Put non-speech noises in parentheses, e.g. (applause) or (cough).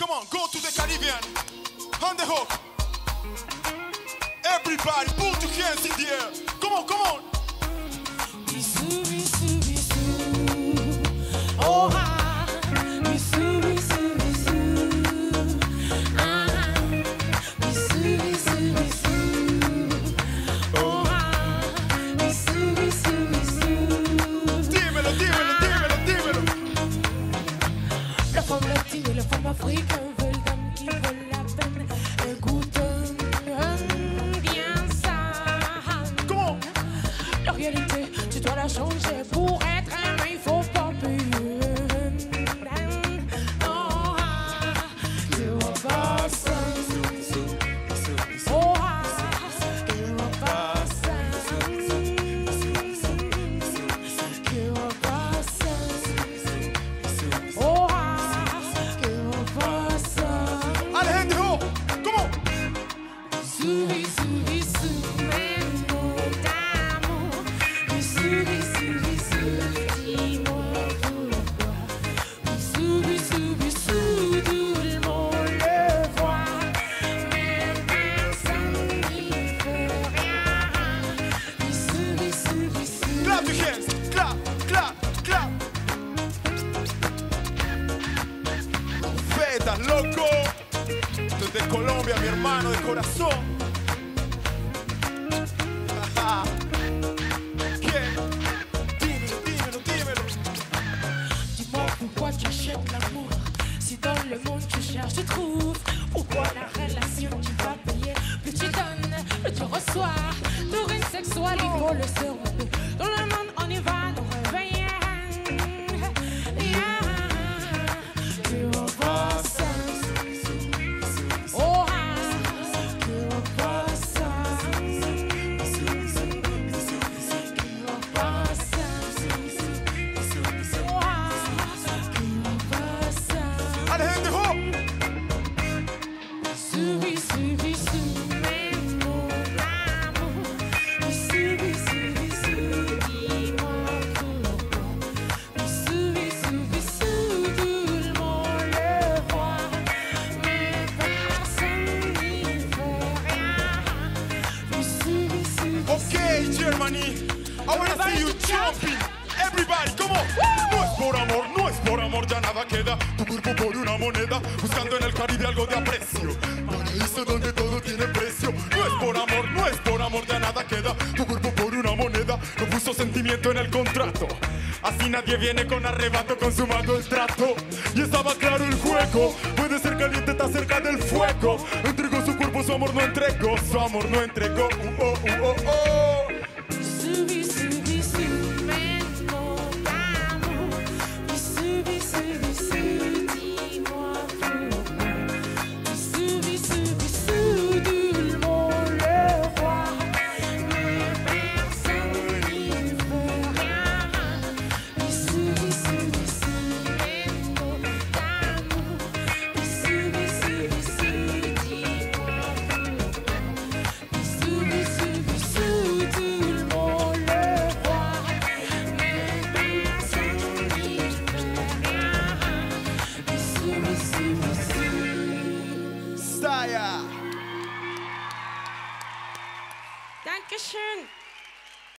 Come on, go to the Caribbean. On the hook. Everybody, put your hands in the air. Come on, come on. Latine et la femme africaine veulent dames qui veulent la peine. Écoute bien ça. Come on. La réalité, tu dois la changer pour souris. Clap. Clap, clap. Feta, loco. Desde Colombia, mi hermano de corazón. (laughs) ¿Qué? Dímelo, dímelo, dímelo. Dis-moi pourquoi tu achètes l'amour Si dans le monde tu cherches, tu trouves Pourquoi la relation tu vas payer? Plus tu donnes, plus tu reçois Tourisme sexuel, il faut le Germany. I wanna you jumping. Everybody, come on. No es por amor, no es por amor, ya nada queda. Tu cuerpo por una moneda, buscando en el Caribe algo de aprecio. Paraíso donde todo tiene precio. No es por amor, no es por amor, ya nada queda. Tu cuerpo por una moneda, no puso sentimiento en el contrato. Así nadie viene con arrebato consumando el trato. Y estaba claro el juego. Puede ser caliente, está cerca del fuego. Entregó su cuerpo, su amor no entregó. Su amor no entregó. Uh, oh, uh, oh, oh. Danke Dankeschön.